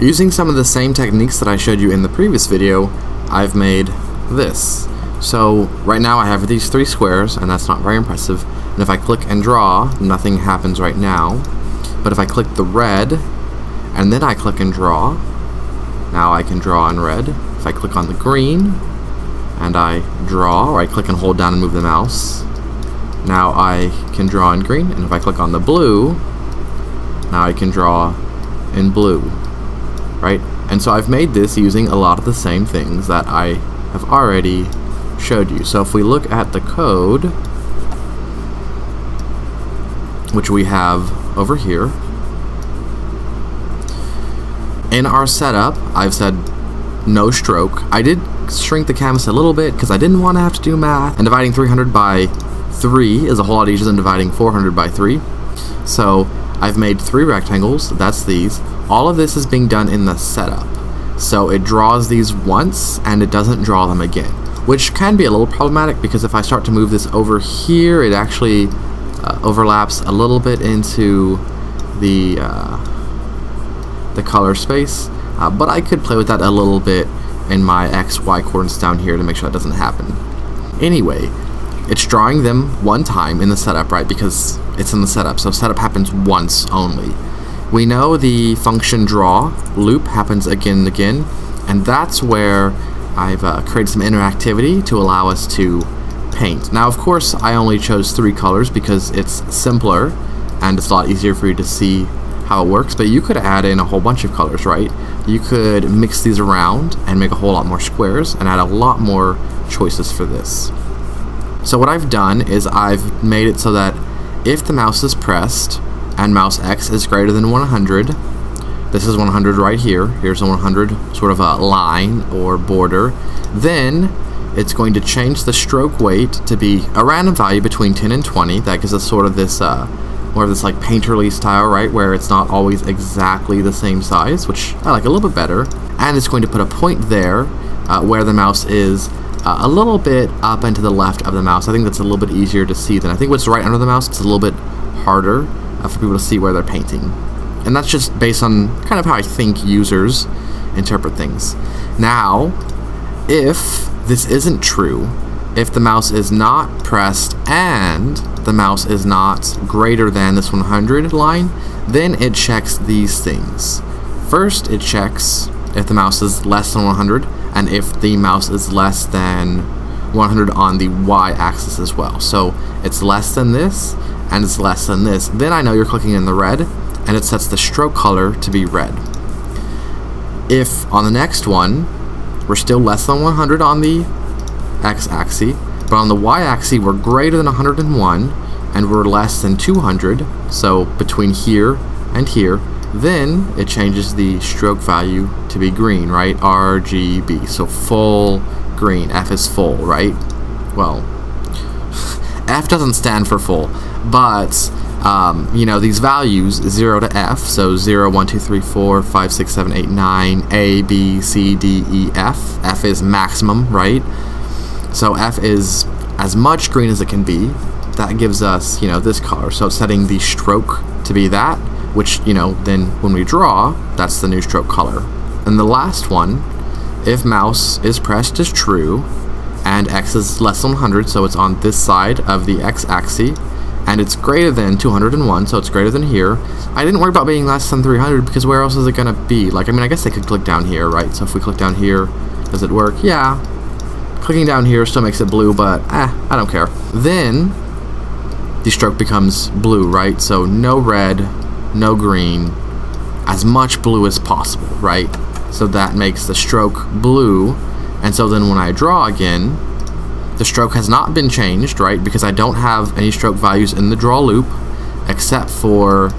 Using some of the same techniques that I showed you in the previous video, I've made this. So right now I have these three squares, and that's not very impressive. And if I click and draw, nothing happens right now. But if I click the red, and then I click and draw, now I can draw in red. If I click on the green, and I draw, or I click and hold down and move the mouse, now I can draw in green. And if I click on the blue, now I can draw in blue, right? And so I've made this using a lot of the same things that I have already showed you. So if we look at the code, which we have over here, in our setup, I've said no stroke. I did shrink the canvas a little bit because I didn't want to have to do math. And dividing 300 by 3 is a whole lot easier than dividing 400 by 3. So I've made three rectangles, that's these. All of this is being done in the setup. So it draws these once and it doesn't draw them again, which can be a little problematic because if I start to move this over here, it actually uh, overlaps a little bit into the uh, the color space. Uh, but I could play with that a little bit in my X, Y coordinates down here to make sure that doesn't happen. Anyway, it's drawing them one time in the setup, right? Because it's in the setup, so setup happens once only. We know the function draw loop happens again and again, and that's where I've uh, created some interactivity to allow us to paint. Now, of course, I only chose three colors because it's simpler and it's a lot easier for you to see how it works, but you could add in a whole bunch of colors, right? You could mix these around and make a whole lot more squares and add a lot more choices for this. So what I've done is I've made it so that if the mouse is pressed and mouse X is greater than 100, this is 100 right here, here's a 100 sort of a line or border, then it's going to change the stroke weight to be a random value between 10 and 20. That gives us sort of this uh, more of this like painterly style, right, where it's not always exactly the same size, which I like a little bit better. And it's going to put a point there uh, where the mouse is uh, a little bit up and to the left of the mouse. I think that's a little bit easier to see than I think what's right under the mouse. It's a little bit harder uh, for people to see where they're painting. And that's just based on kind of how I think users interpret things. Now, if this isn't true, if the mouse is not pressed and the mouse is not greater than this 100 line, then it checks these things. First, it checks if the mouse is less than 100 and if the mouse is less than 100 on the y-axis as well. So it's less than this and it's less than this. Then I know you're clicking in the red and it sets the stroke color to be red. If on the next one we're still less than 100 on the x-axis, but on the y-axis we're greater than 101 and we're less than 200, so between here and here, then it changes the stroke value to be green, right? RGB, so full green. F is full, right? Well, F doesn't stand for full, but um, you know, these values, 0 to F, so 0, 1, 2, 3, 4, 5, 6, 7, 8, 9, A, B, C, D, E, F. F is maximum, right? So F is as much green as it can be. That gives us, you know, this color. So setting the stroke to be that, which, you know, then when we draw, that's the new stroke color. And the last one, if mouse is pressed is true, and x is less than 100, so it's on this side of the x-axis, and it's greater than 201, so it's greater than here. I didn't worry about being less than 300 because where else is it going to be? Like, I mean, I guess they could click down here, right? So if we click down here, does it work? Yeah. Clicking down here still makes it blue, but eh, I don't care. Then, the stroke becomes blue, right? So no red, no green, as much blue as possible, right? So that makes the stroke blue, and so then when I draw again, the stroke has not been changed, right? Because I don't have any stroke values in the draw loop, except for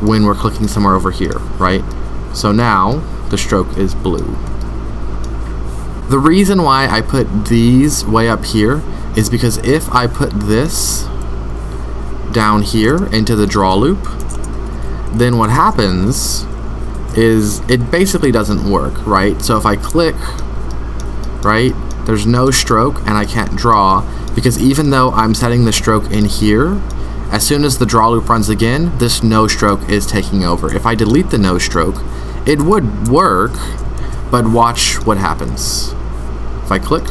when we're clicking somewhere over here, right? So now the stroke is blue. The reason why I put these way up here is because if I put this down here into the draw loop, then what happens is it basically doesn't work, right? So if I click, right, there's no stroke and I can't draw because even though I'm setting the stroke in here, as soon as the draw loop runs again, this no stroke is taking over. If I delete the no stroke, it would work, but watch what happens. If I click,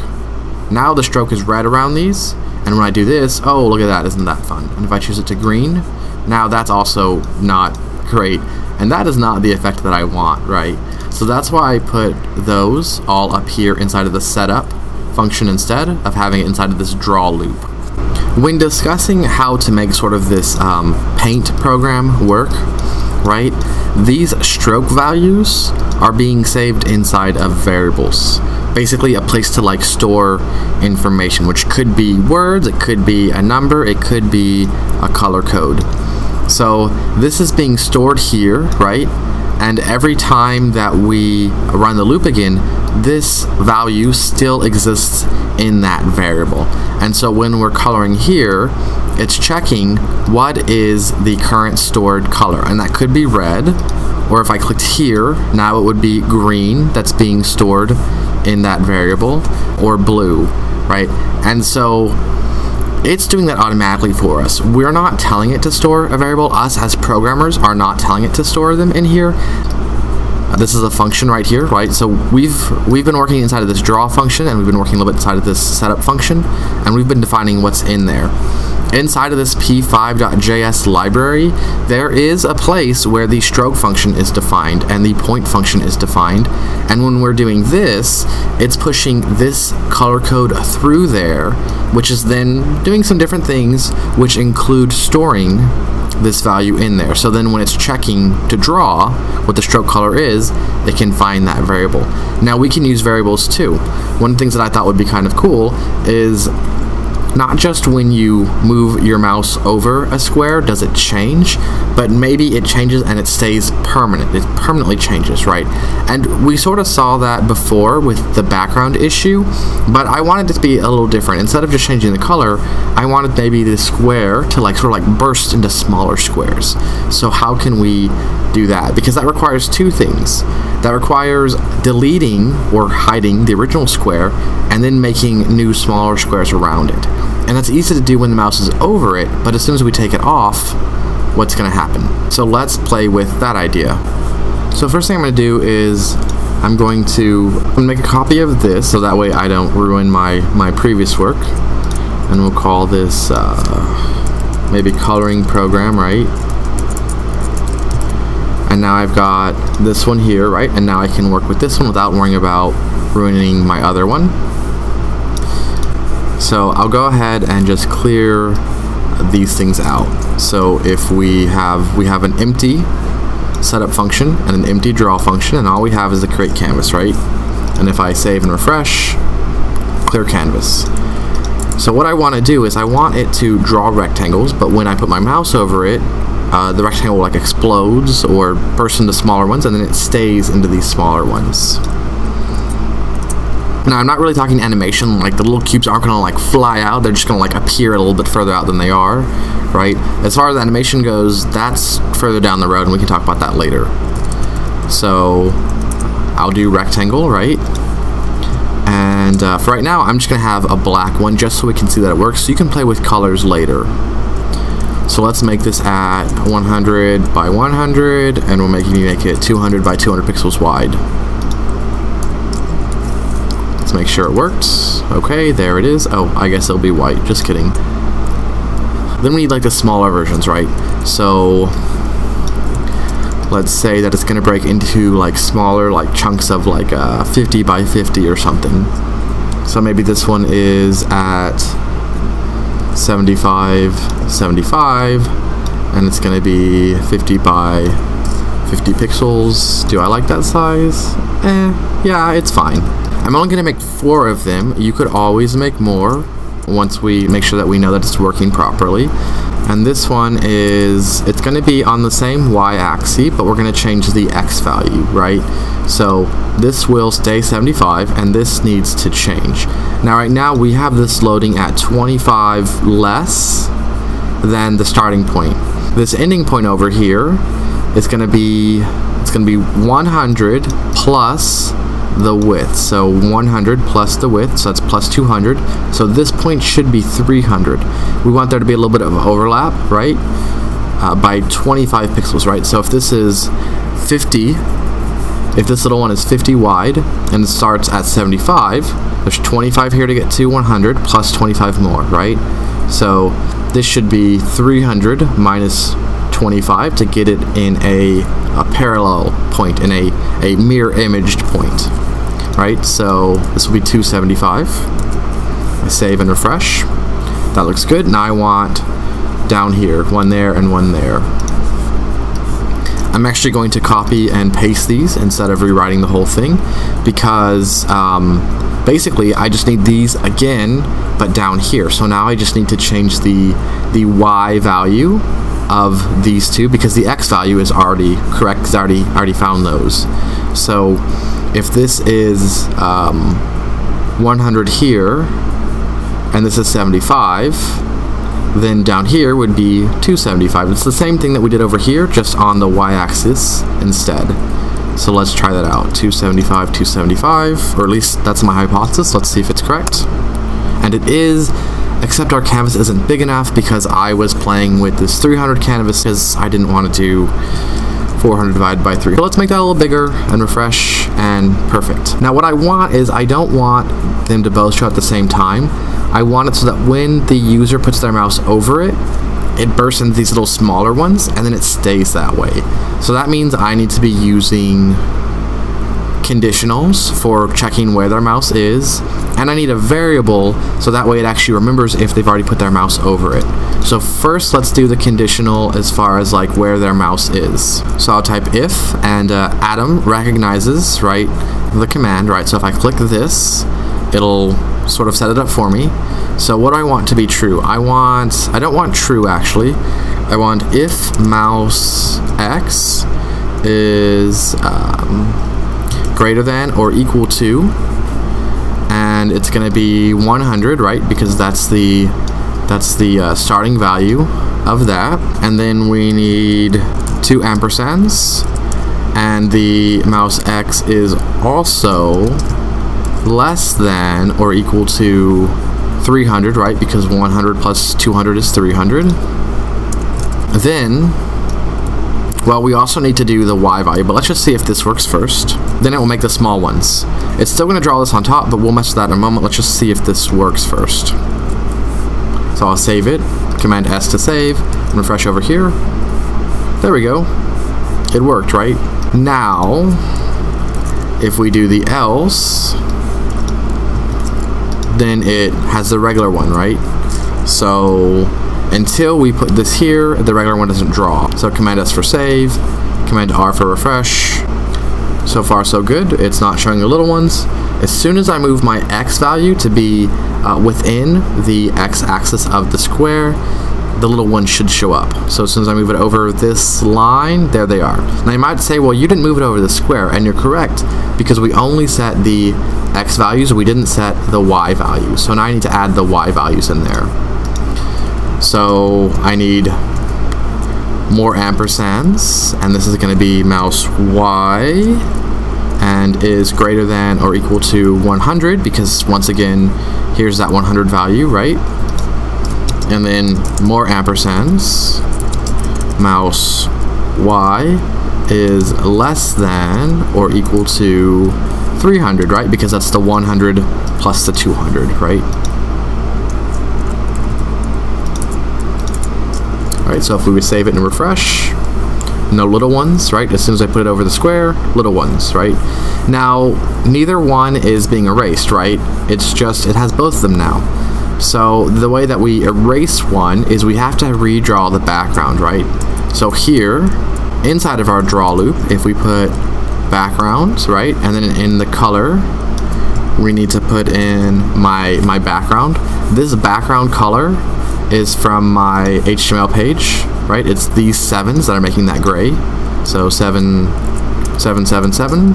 now the stroke is red around these, and when I do this, oh, look at that, isn't that fun? And if I choose it to green, now that's also not great, and that is not the effect that I want, right? So that's why I put those all up here inside of the setup function instead of having it inside of this draw loop. When discussing how to make sort of this um, paint program work, right, these stroke values are being saved inside of variables. Basically a place to like store information, which could be words, it could be a number, it could be a color code. So this is being stored here, right? And every time that we run the loop again, this value still exists in that variable. And so when we're coloring here, it's checking what is the current stored color. And that could be red, or if I clicked here, now it would be green that's being stored in that variable, or blue, right? And so it's doing that automatically for us. We're not telling it to store a variable. Us as programmers are not telling it to store them in here. This is a function right here, right? So we've we've been working inside of this draw function and we've been working a little bit inside of this setup function and we've been defining what's in there. Inside of this p5.js library, there is a place where the stroke function is defined and the point function is defined. And when we're doing this, it's pushing this color code through there, which is then doing some different things, which include storing this value in there. So then when it's checking to draw what the stroke color is, it can find that variable. Now we can use variables too. One of the things that I thought would be kind of cool is not just when you move your mouse over a square does it change, but maybe it changes and it stays permanent. It permanently changes, right? And we sort of saw that before with the background issue, but I wanted it to be a little different. Instead of just changing the color, I wanted maybe the square to like sort of like burst into smaller squares. So how can we do that? Because that requires two things. That requires deleting or hiding the original square and then making new smaller squares around it. And that's easy to do when the mouse is over it, but as soon as we take it off, what's going to happen? So let's play with that idea. So first thing I'm to do is I'm going to make a copy of this so that way I don't ruin my, my previous work. And we'll call this uh, maybe coloring program, right? And now I've got this one here, right? And now I can work with this one without worrying about ruining my other one. So I'll go ahead and just clear these things out. So if we have we have an empty setup function and an empty draw function and all we have is the create canvas, right? And if I save and refresh, clear canvas. So what I want to do is I want it to draw rectangles, but when I put my mouse over it, uh, the rectangle like explodes or bursts into smaller ones and then it stays into these smaller ones. Now, I'm not really talking animation, like the little cubes aren't gonna like fly out, they're just gonna like appear a little bit further out than they are, right? As far as animation goes, that's further down the road, and we can talk about that later. So, I'll do rectangle, right? And uh, for right now, I'm just gonna have a black one just so we can see that it works, so you can play with colors later. So let's make this at 100 by 100, and we'll make, you make it 200 by 200 pixels wide make sure it works. Okay, there it is. Oh, I guess it'll be white. Just kidding. Then we need like the smaller versions, right? So let's say that it's going to break into like smaller like chunks of like uh, 50 by 50 or something. So maybe this one is at 75, 75, and it's going to be 50 by 50 pixels. Do I like that size? Eh, yeah, it's fine. I'm only going to make four of them. You could always make more once we make sure that we know that it's working properly. And this one is, it's going to be on the same y-axis, but we're going to change the x value, right? So this will stay 75, and this needs to change. Now, right now, we have this loading at 25 less than the starting point. This ending point over here is going to be, it's going to be 100 plus the width. So 100 plus the width, so that's plus 200. So this point should be 300. We want there to be a little bit of overlap, right? Uh, by 25 pixels, right? So if this is 50 if this little one is 50 wide and it starts at 75, there's 25 here to get to 100 plus 25 more, right? So this should be 300 minus 25 to get it in a, a parallel point, in a, a mirror imaged point, right? So this will be 275. I save and refresh. That looks good. Now I want down here, one there and one there. I'm actually going to copy and paste these instead of rewriting the whole thing because um, basically I just need these again but down here so now I just need to change the the y value of these two because the x value is already correct because I already, already found those so if this is um, 100 here and this is 75 then down here would be 275. It's the same thing that we did over here, just on the y-axis instead. So let's try that out. 275, 275, or at least that's my hypothesis. Let's see if it's correct. And it is, except our canvas isn't big enough because I was playing with this 300 canvas because I didn't want to do 400 divided by 3. So let's make that a little bigger and refresh and perfect. Now what I want is I don't want them to both show at the same time. I want it so that when the user puts their mouse over it, it bursts into these little smaller ones and then it stays that way. So that means I need to be using conditionals for checking where their mouse is and I need a variable so that way it actually remembers if they've already put their mouse over it. So first let's do the conditional as far as like where their mouse is. So I'll type if and uh, Atom recognizes right the command right so if I click this it'll sort of set it up for me. So what do I want to be true? I want, I don't want true actually. I want if mouse x is um, greater than or equal to, and it's going to be 100, right? Because that's the that's the uh, starting value of that. And then we need two ampersands, and the mouse x is also less than or equal to 300, right? Because 100 plus 200 is 300. Then, well, we also need to do the y value, but let's just see if this works first. Then it will make the small ones. It's still going to draw this on top, but we'll mess with that in a moment. Let's just see if this works first. So I'll save it, Command S to save, refresh over here. There we go. It worked, right? Now, if we do the else, then it has the regular one, right? So until we put this here, the regular one doesn't draw. So Command S for save, Command R for refresh. So far so good, it's not showing the little ones. As soon as I move my X value to be uh, within the X axis of the square, the little one should show up. So as soon as I move it over this line, there they are. Now you might say, well, you didn't move it over the square, and you're correct, because we only set the x values, we didn't set the y values. So now I need to add the y values in there. So I need more ampersands, and this is going to be mouse y, and is greater than or equal to 100, because once again, here's that 100 value, right? And then more ampersands, mouse y is less than or equal to 300, right? Because that's the 100 plus the 200, right? Alright, so if we would save it and refresh, no little ones, right? As soon as I put it over the square, little ones, right? Now, neither one is being erased, right? It's just, it has both of them now. So the way that we erase one is we have to redraw the background, right? So here, inside of our draw loop, if we put background, right? And then in the color, we need to put in my, my background. This background color is from my HTML page, right? It's these sevens that are making that gray. So seven, seven, seven, seven.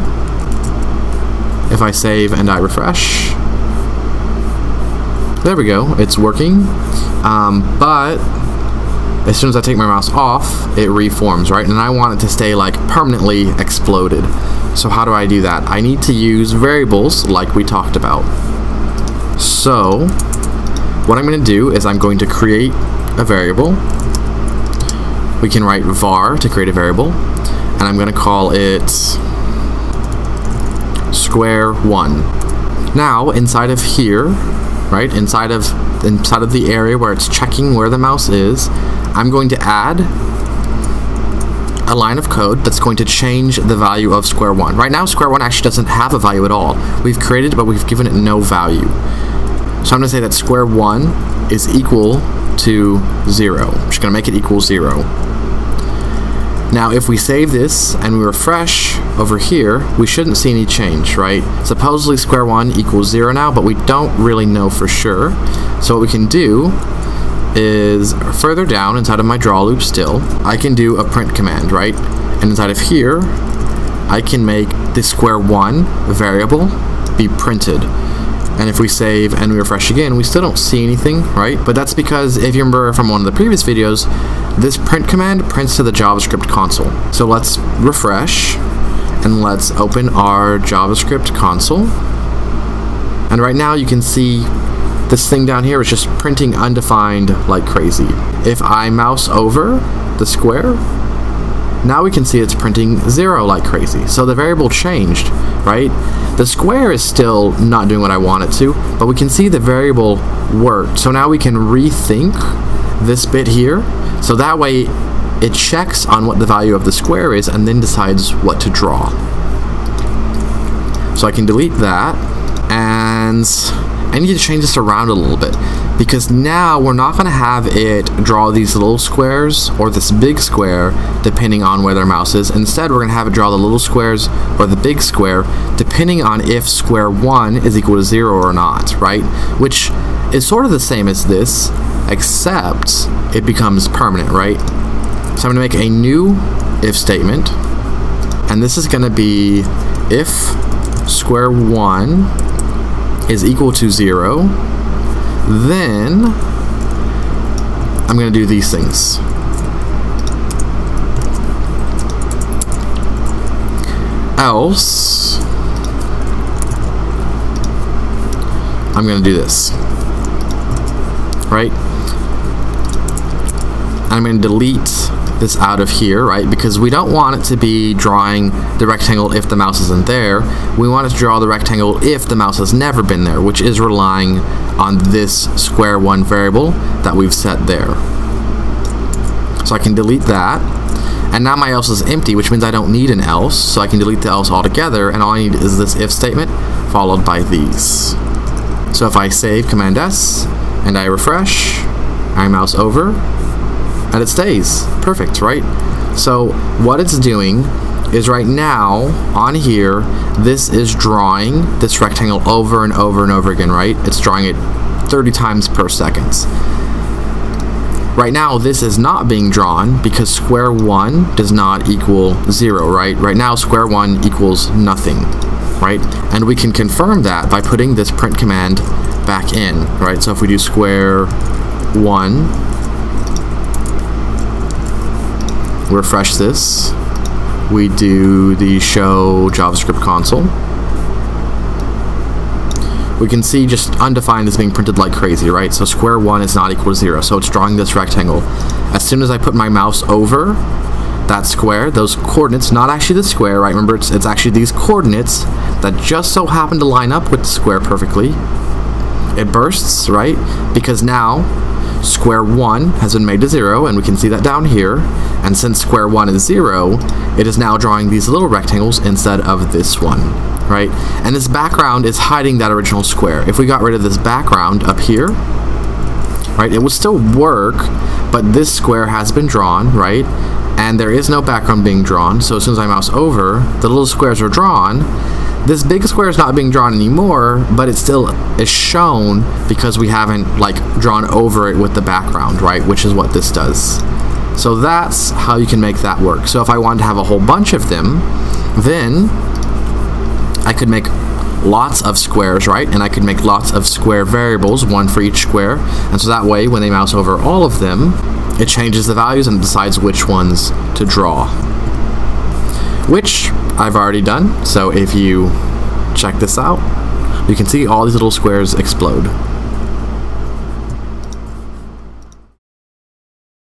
If I save and I refresh, there we go, it's working. Um, but as soon as I take my mouse off, it reforms, right? And I want it to stay like permanently exploded. So how do I do that? I need to use variables like we talked about. So what I'm going to do is I'm going to create a variable. We can write var to create a variable, and I'm going to call it square 1. Now, inside of here, right, inside of inside of the area where it's checking where the mouse is, I'm going to add a line of code that's going to change the value of square 1. Right now, square 1 actually doesn't have a value at all. We've created it, but we've given it no value. So I'm going to say that square 1 is equal to 0. I'm just going to make it equal 0. Now, if we save this and we refresh over here, we shouldn't see any change, right? Supposedly square 1 equals 0 now, but we don't really know for sure. So what we can do is further down inside of my draw loop still, I can do a print command, right? And inside of here, I can make the square one variable be printed. And if we save and we refresh again, we still don't see anything, right? But that's because if you remember from one of the previous videos, this print command prints to the JavaScript console. So let's refresh and let's open our JavaScript console. And right now you can see this thing down here is just printing undefined like crazy. If I mouse over the square, now we can see it's printing zero like crazy. So the variable changed, right? The square is still not doing what I want it to, but we can see the variable worked. So now we can rethink this bit here. So that way it checks on what the value of the square is and then decides what to draw. So I can delete that and I need to change this around a little bit because now we're not going to have it draw these little squares or this big square depending on where their mouse is. Instead, we're going to have it draw the little squares or the big square depending on if square 1 is equal to 0 or not, right? Which is sort of the same as this, except it becomes permanent, right? So I'm going to make a new if statement, and this is going to be if square 1 is equal to 0, then I'm going to do these things. Else, I'm going to do this. Right? I'm going to delete this out of here, right? Because we don't want it to be drawing the rectangle if the mouse isn't there. We want it to draw the rectangle if the mouse has never been there, which is relying on this square one variable that we've set there. So I can delete that. And now my else is empty, which means I don't need an else, so I can delete the else altogether, and all I need is this if statement followed by these. So if I save Command S and I refresh, I mouse over, and it stays. Perfect, right? So what it's doing is right now on here this is drawing this rectangle over and over and over again right? It's drawing it 30 times per second. Right now this is not being drawn because square 1 does not equal 0 right? Right now square 1 equals nothing right? And we can confirm that by putting this print command back in right? So if we do square 1 refresh this. We do the show JavaScript console. We can see just undefined is being printed like crazy, right? So square one is not equal to zero, so it's drawing this rectangle. As soon as I put my mouse over that square, those coordinates, not actually the square, right? Remember, it's, it's actually these coordinates that just so happen to line up with the square perfectly. It bursts, right? Because now square 1 has been made to 0, and we can see that down here. And since square 1 is 0, it is now drawing these little rectangles instead of this one, right? And this background is hiding that original square. If we got rid of this background up here, right, it would still work, but this square has been drawn, right? And there is no background being drawn, so as soon as I mouse over, the little squares are drawn, this big square is not being drawn anymore, but it still is shown because we haven't like drawn over it with the background, right? Which is what this does. So that's how you can make that work. So if I wanted to have a whole bunch of them, then I could make lots of squares, right? And I could make lots of square variables, one for each square. And so that way, when they mouse over all of them, it changes the values and decides which ones to draw which I've already done. So if you check this out, you can see all these little squares explode.